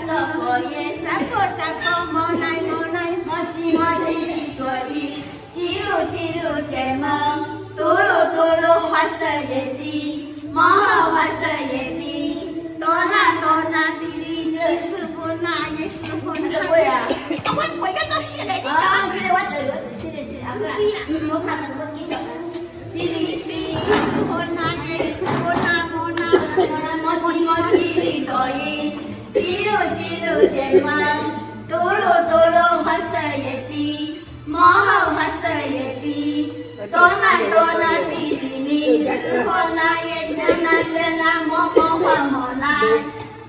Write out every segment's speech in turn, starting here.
摩诃菩提萨埵婆耶，萨婆萨婆摩奈摩奈，摩西摩西利多伊，吉鲁吉鲁揭蒙，嘟噜嘟噜花色耶帝，摩诃花色耶帝，多那多那帝利耶师傅那耶师傅那那。会啊？我背个做写的，啊，讲。这个我这个这个是啊，是啊，嗯，我看看我继续。是哩是，师傅那吉鲁吉鲁揭蒙，嘟噜嘟噜花色耶帝，摩诃花色耶帝，多那多那帝利尼，斯诃那耶迦那迦那摩摩诃摩那，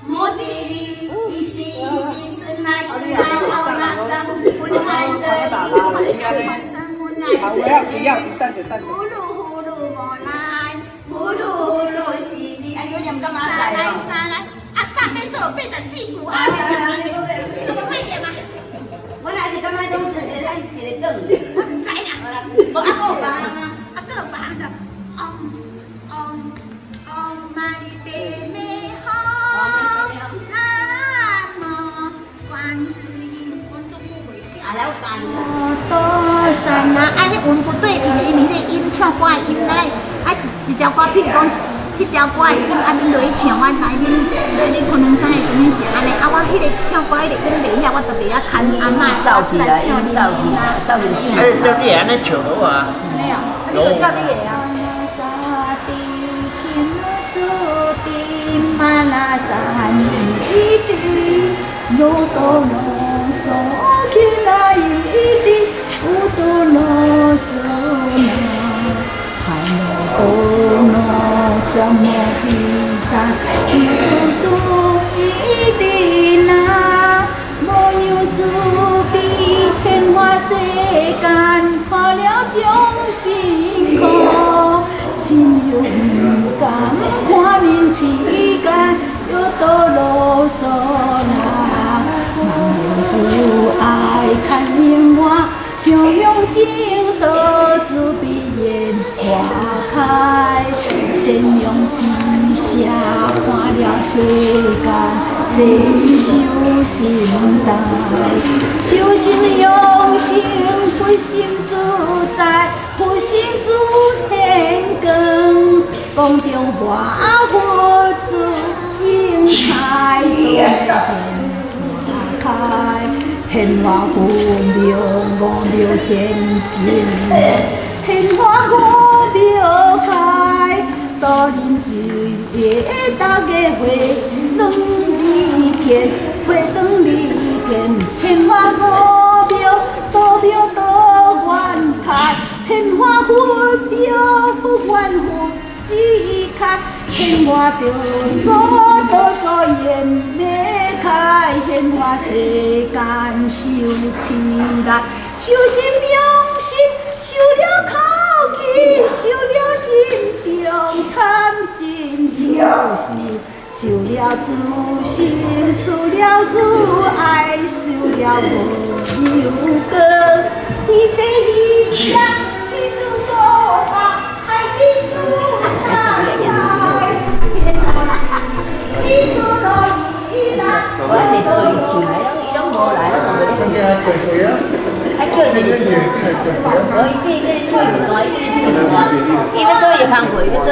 摩帝利伊西伊西斯那斯那摩那萨姆布那瑟利。好，我要不要？你淡水淡水。呼噜呼噜摩奈，呼噜呼噜是你，哎呦，你做八十四句啊，会点嘛？我哪是感觉都是一个一个梗，我唔知啦，好啦，我阿公帮啊，啊，个班的，唵唵唵嘛呢呗咪吽，南无观世音观众不会啊了干哦，多山啊！啊，迄韵不对，伊个因迄个音唱歌的音来，啊一一条歌，譬如讲，迄条歌的音啊，恁落去唱，我来恁来恁昆仑山的时阵是安尼，啊，我迄个唱歌迄个音袂晓，我特别啊看阿嬷造起来，唱造起来，造起来。哎，叫你安尼唱的话，没有。有叫你也啊。萨地金苏地玛拉萨伊地，罗多罗梭基拉伊地，乌多罗梭那，哈罗多罗萨摩毗萨，伊多苏伊地那，无量慈悲天花世间，看了众生苦，心有不甘，看人间有多罗嗦那，万有慈爱看因我，平用净土慈悲眼花开，善用地下看了世间。谁修心大，修心用心，不心自在，不心自天更，公中华佛子应开，开，天花五六五六天金，天花五家会两里片，会两里片，天花五六多表多愿开，天花五表愿福只开，天花着做多做缘灭开，天花世间修起来，修心用心，修了口气，修了心中贪真就是。修了自心，修了自爱，修了无有根。一飞一翔，一路多大，爱一树开开。一树落一来，我一直随唱的，伊拢无来，我无咧。还叫一个唱，无伊这这唱一段，伊这唱一段，伊要做伊工课，伊要做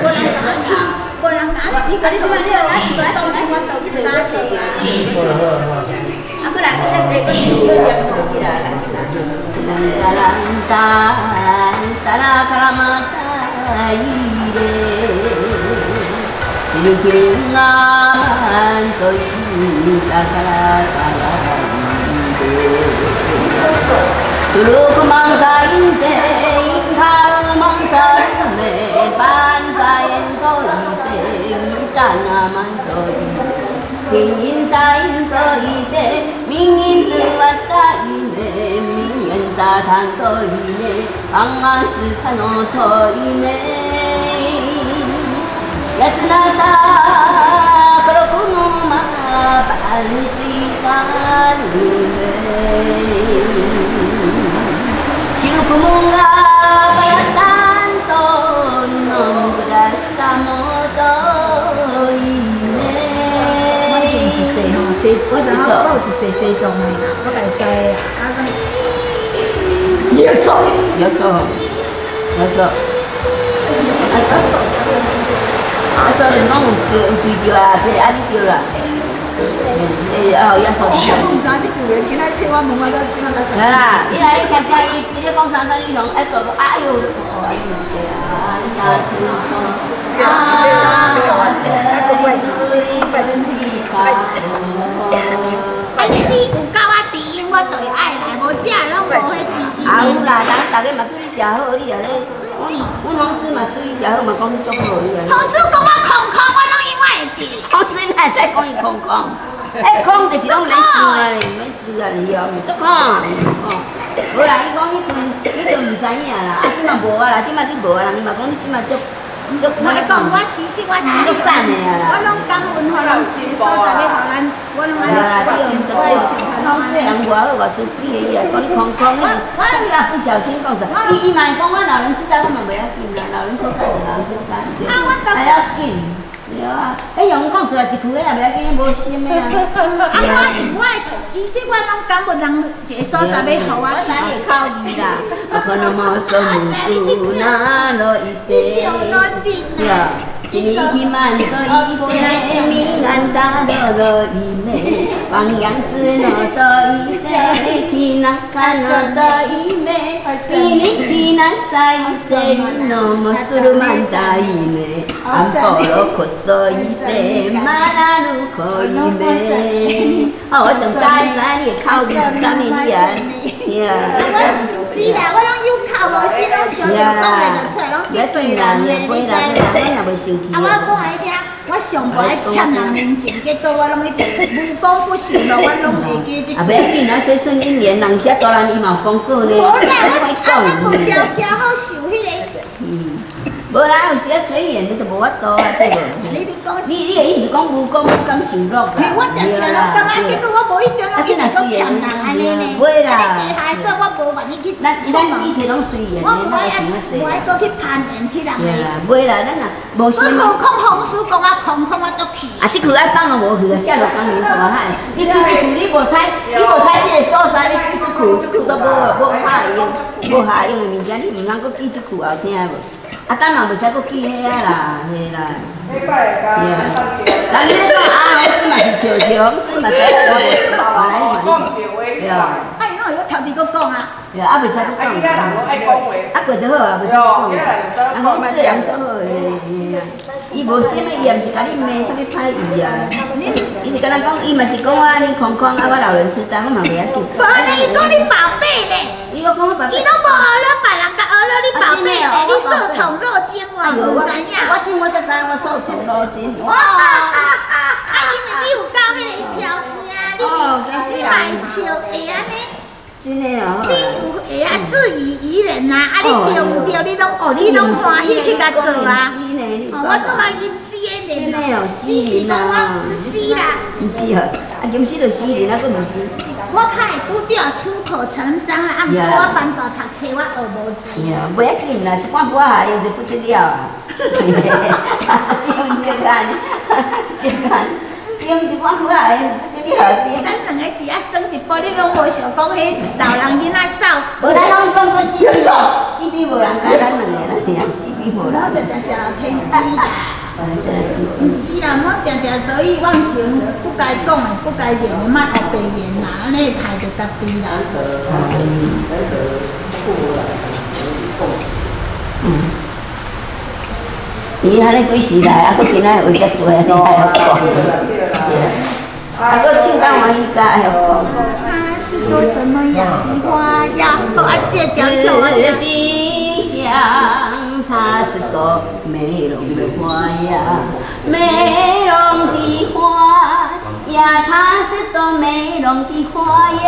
个是又两手起来了。Lantalantan sana kalamatan Sinikiringan ko sa kalakalan Suluk mangkainte 나만 거리 민인 자인 거리대 민인 등왔다이네 민인 자단 거리네 방만스탄 오토이네 야츠나다 그렇구누마 반지간이네 지금 구멍가 西我知影我有一西西藏的啦，我家己知的啦。啊，耶稣，耶稣，耶稣，啊，耶稣，耶稣，你讲有对有对着啊，这啊你对啦，诶，哦，耶稣，我唔知即句话，今仔听我问我都知影得来啦，你来你听声，伊直接讲啥啥，你用耶稣，哎哎呦，对啊，你啊，知道，啊。啊，你你有教我低音，我就会爱来，无这拢无迄低音啊有的。啦，咱大家嘛对你诚好，你安尼，阮同事嘛对你诚好，嘛讲你足好，你安尼。同事讲我空空，我拢永远会记。同事哪会使讲伊空空？迄空就是拢免想啊，免思啊，你哦，足空。哦，无啦，伊讲迄阵，迄阵毋知影啦，啊，即嘛无啊啦，即嘛你无啊啦，伊嘛讲你即嘛足足我讲我其实我是足赞的啊啦。我拢感恩互人一个所在咧，互咱我拢安尼对啦，我对，真对，爱心同事的人外好偌出比的伊啊，讲你空空，你你若不小心讲啥？伊伊嘛会讲我老人痴呆，我嘛袂要紧啦，老人痴呆就老人痴呆，对，还要紧，对啊，迄用讲出来一句，迄也袂要紧，无心的啊。啊，我因为其实我拢感觉人一个所在要，互我我知你靠你啦，我可能冇什么不拿了一一点。啊，一年一万个一天，明安大乐乐一美，放羊子乐的一 day，去那看乐的一美，一年去那晒一晒，那么苏鲁曼大一美，安波罗可索一 day，马拉鲁可一美。哦，我上知知你的口味是啥物嘢？是啦，我拢有头无心，拢想着讲袂着出来，拢得罪人咧，你知？啊，我讲来听，我上不爱欠人面前，结果我拢一直无讲不受咯，我拢会记即句。啊，袂要紧啊，说顺一年，人写大人伊嘛有讲过呢。无啦，我我啊，我无条件好受迄个。嗯，无啦，有时啊随缘，你就无法度啊，对无？你你讲，你你的意思讲无讲不敢受落啦？嘿，我常常拢讲啊，结果我无一定拢一直讲骗人安尼呢。袂啦啊，你加害说我无愿意去咱出嘛咱以。前拢随缘的，我无爱哪会去攀缘去人对的。啦，袂啦，咱啊无心我何况红叔讲我空空，我足气。啊，即句爱放啊无去啊，下落江面大海。你记即句你无采，你无采即个所在，你句，即句都无无下用，无下用的物件，你毋通搁记即句后听无？啊，等下袂使搁记遐啦，嘿啦。礼拜个三节，人家讲啊，红丝嘛是笑笑，红丝嘛是我无，后来嘛是，着话，对啊，啊，伊拢会搁讲啊。对啊，啊袂使搁啊，讲其他人拢爱讲话，啊过得好啊，袂使搁讲。啊，红丝的人做好诶，嘿啊，伊无啥物，伊也毋是甲你骂啥物歹意啊，你是，伊是敢若讲，伊嘛是讲我安尼空空，啊我老人痴呆，我嘛袂晓紧。无呢，伊讲你宝贝呢，伊搁讲我宝贝伊拢无学了别人甲学了你宝贝呢，你受宠若惊哎呦，我我毋知影。我真我才知我受宠若惊。哇！啊，因为你有教迄个条件，你你买笑会安尼，真诶哦。你有会啊自娱于人呐，啊你对毋对？你拢哦，你拢欢喜去甲做啊。哦，我做啊吟诗的人哦，伊是讲我毋是啦，唔是呵，啊，吟诗就诗人，啊，佫毋是。我较会拄着出口成章啊，啊，毋过我班大读册我学无字。呀，袂要紧啦，一寡不下用就不得了啊。用这个，这个，用一寡不下咱两个伫遐算一步，你拢无想讲迄老人囡仔扫，无咱拢当作四边，四边无人甲咱两个啦，四边无人。我就就是老天机啦。是啦，莫定定得意忘形，不该讲的、不该念的，莫学白念啦，安尼会害着家己啦。伊安尼几时来，啊，佫今仔有遮多，你还要讲？啊，佫唱到欢喜甲还要讲。它是朵什么样的花呀？好，啊，姐姐你唱我我听。的香，它是朵美容的花呀，美容的花呀，它是朵美容的花呀。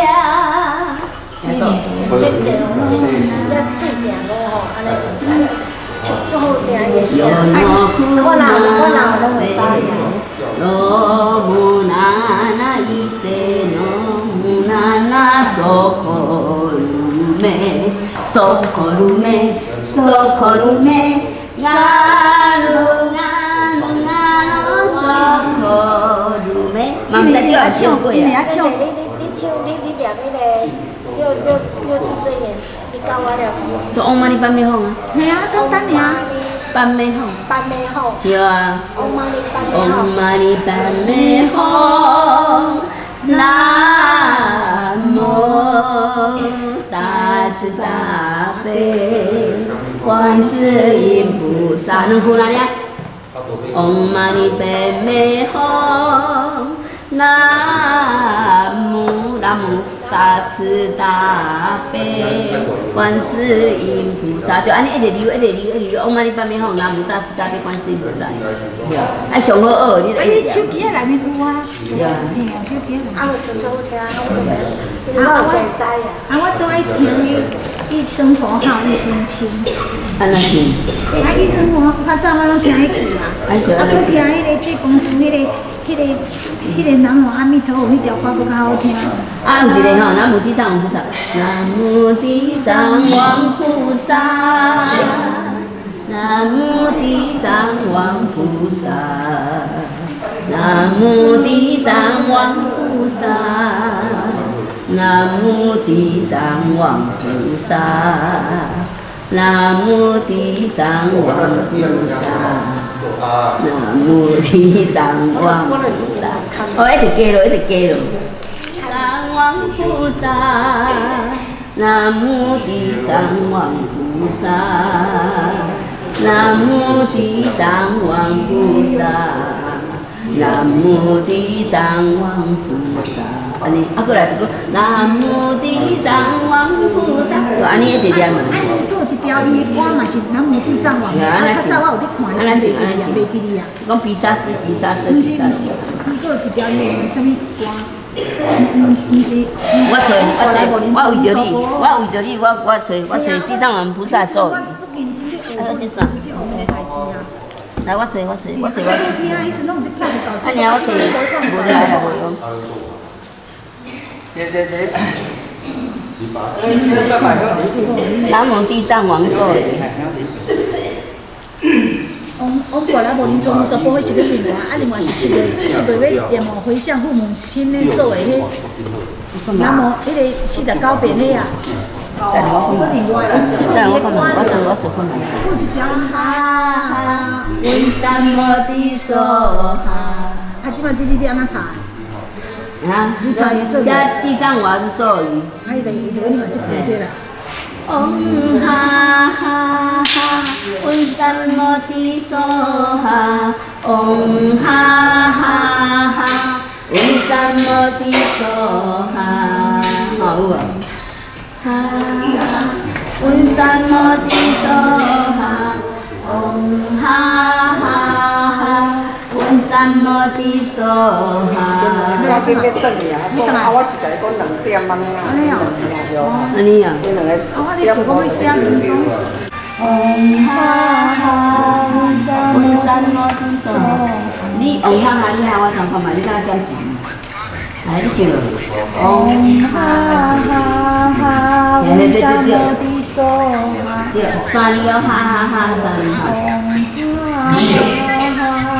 那索可鲁梅，索可鲁梅，索可鲁梅，雅鲁雅鲁雅鲁索可鲁梅。嘛，毋知叫人唱过啊。你你。你你唱你你念迄个六六六字真言，你教我了。都往妈你班咩好啊？系啊，简单尔。班咩好？班美好，对啊。欧玛尼班美 Om 好。Mani 大慈大悲，观世音菩萨。能哭哪里呀？唵嘛呢叭咪吽，南无南无。Ta Sư Ta Bê Quan Sư Im Bồ Sát 就安尼一直溜一直溜一直溜，Om Mani Padme Hum Nam Mô Ta Sư Ta Bê Quan Sư Im Bồ Sát 啊，上好学，你啊，你手机内面有啊。对啊嘿啊，手机。啊，我真做听，我我我会知啊。我最爱听伊一生活好一身轻。安那是，啊，一生活较早我拢听迄句啊。啊是啊，搁听迄个这公司迄个、迄个、迄个南无阿弥陀佛迄条歌搁较好听。啊有一个吼，南无地藏王菩萨，南无地藏王菩萨，南无地藏王菩萨，南无地藏王菩萨，南无地藏王菩萨，南无地藏王菩萨。南无地藏王菩萨，哦，一直加咯，一直加咯。藏王菩萨，南无地藏王菩萨，南无地藏王菩萨，南无地藏王菩萨。安尼，啊，过来一个南无地藏王菩萨，安尼一直念嘛。是南无地藏王菩萨，啊，较早我有咧看袂记哩啊，袂记哩啊。讲比萨斯，比萨斯，毋是毋是伊搁有一条伊个什么歌？毋毋毋是，我找，我找，我为着你，我为着你，我我找，我找地藏王菩萨说。我足认真咧学，啊。来，我找，我找，我找，我我找。听啊，伊是拢有咧看得到。啊，我找，无来啊，无用。对对对。南无地藏王咒语。往往过来无林中所播迄是咧另外，啊另外是七月七月要念无回向父母亲咧做的迄，南无迄个四十九遍迄啊。哦，我另外对，我看伊看，我找，我歌，找看看。有一条哈，为什么的说哈？啊，即摆这你伫安怎查？啊，你找伊做这地藏王咒语。啊，伊就伊就对啦。嗡哈哈哈，为什么的说哈？嗡哈哈哈，为什么的说哈？好啊。哈，为什么的说为什么的说哈？我顶要转去啊，讲啊，我是甲你讲两点啊。安尼哦。安尼啊。你两个啊，我咧想讲要写字讲。嗡哈哈，为什么的说？你嗡哈哈，你喊我唱看嘛，你敢点字？来，你唱落。嗡哈哈哈，为什么的说？对，三里哦，哈哈哈，三里哈。为什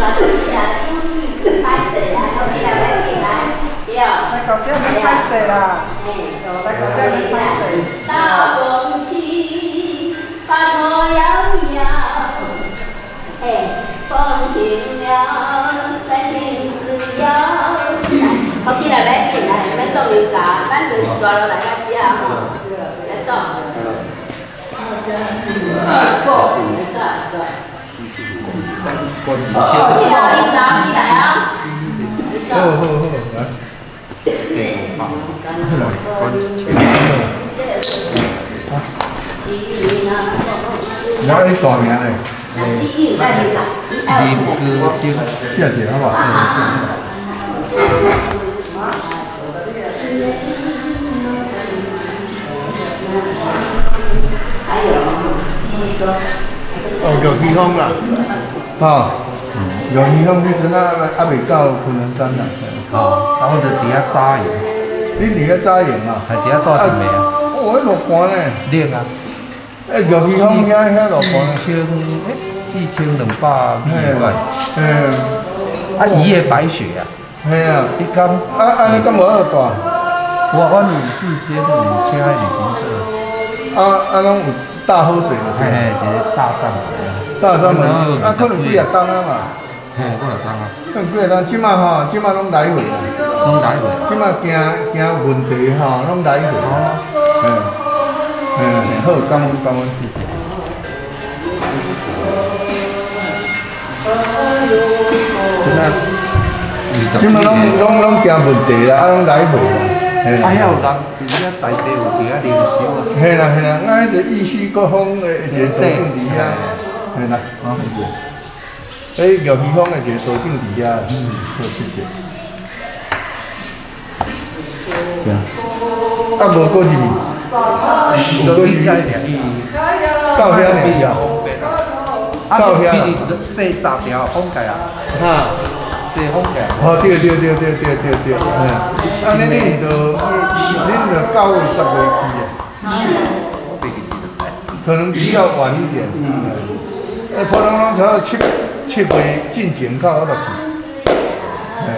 老了来见一次来摆好给来奶来赞好起来，领导起来啊！好好好，来。哪里大名嘞？第二代领导，李歌星，谢谢，好不好？哦，有地方啦，哈，有地方去真啊，还未到昆仑山啦，哦，然后就底下扎营，你底下扎营啊？系底下多一名啊？哦，喺落盘咧，练啊，诶，有地方遐遐落盘，千诶四千两百米块，嗯，啊，一夜白雪啊，系啊，你敢？啊啊，你敢无好大？我我五四千五千块旅行社，啊？啊，拢有。大好水的，嘿嘿，就是大山门，大山门，啊，可能几啊单啊嘛，嘿，几日当啊，可能几啊单，即马吼，即马拢来回，拢来回，即马行行问题吼，拢来回，嗯，嗯，好，感恩感恩，谢谢。即马拢拢拢行问题啊，拢来回啊，哎呀，有人。大地有伫遐灵修啊！嘿啦嘿啦，俺迄个意趣各方的一个道境伫遐，嘿啦，好谢。诶，有地方的一个道境伫遐，嗯，好谢谢。对啊。啊，无过去，无过去，到遐？到遐。细杂条啊？哈。哦，对对对对对对对，嗯，啊，恁恁就恁就到十月去啊，可能比较晚一点，嗯，呃，普通拢到七七月进前到那去，哎。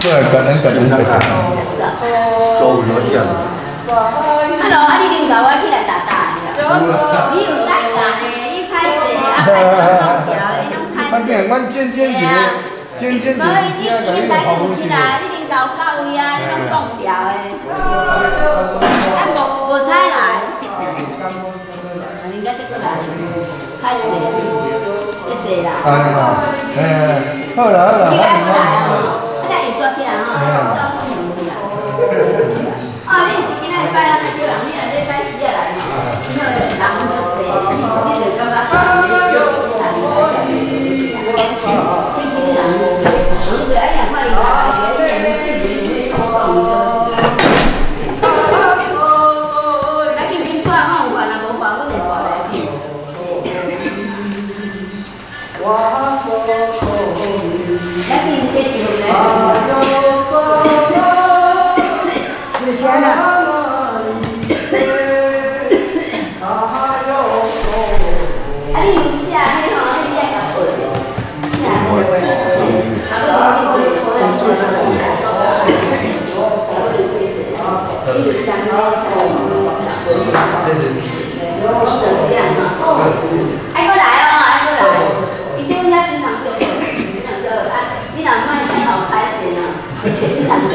对，感恩感恩感恩。做咗人。Hello，啊，你领导我起来打打的。你有打打的，你拍摄啊，拍摄弄掉的，你拢拍摄。反正阮渐渐节，渐渐节，你你带动起来，你领导到位啊，你拢挡掉的。啊，无无彩来。应该这个来，拍摄，谢谢啦。啊，哎，好啦好啦，好啦。啊，再你说起来哈。爱过来哦，爱过来。以前阮遮经常做，经常做，啊，你若卖太好开心啊，你全市场做